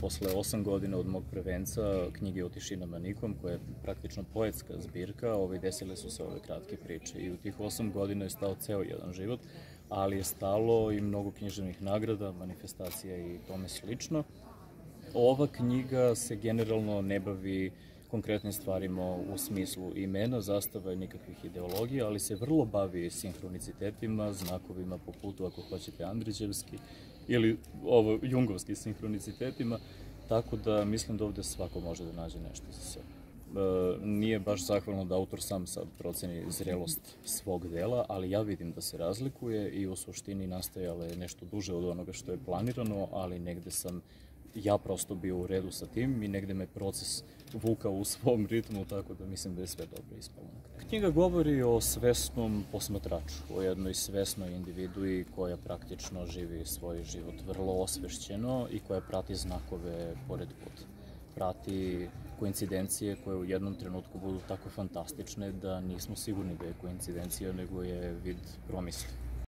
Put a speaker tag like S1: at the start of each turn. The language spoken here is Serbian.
S1: Posle osam godina od mog prvenca knjige o tišinama nikom, koja je praktično poetska zbirka, ovaj, desile su se ove kratke priče i u tih osam godina je stao ceo jedan život, ali je stalo i mnogo književnih nagrada, manifestacija i tome slično. Ova knjiga se generalno ne bavi konkretnim stvarima u smislu imena, zastava i nikakvih ideologija, ali se vrlo bavi sinhronicitetima, znakovima po putu, ako hoćete, Andriđevski, ili ovo, jungovski sinhronicitetima, tako da mislim da ovde svako može da nađe nešto za sebe. E, nije baš zahvalno da autor sam sad proceni zrelost svog dela, ali ja vidim da se razlikuje i u suštini nastajale nešto duže od onoga što je planirano, ali negde sam ja prosto bio u redu sa tim i negde me proces vukao u svom ritmu, tako da mislim da je sve dobro ispalo Knjiga govori o svesnom posmatraču, o jednoj svesnoj individui koja praktično živi svoj život vrlo osvešćeno i koja prati znakove pored puta. Prati koincidencije koje u jednom trenutku budu tako fantastične da nismo sigurni da je koincidencija, nego je vid promisli.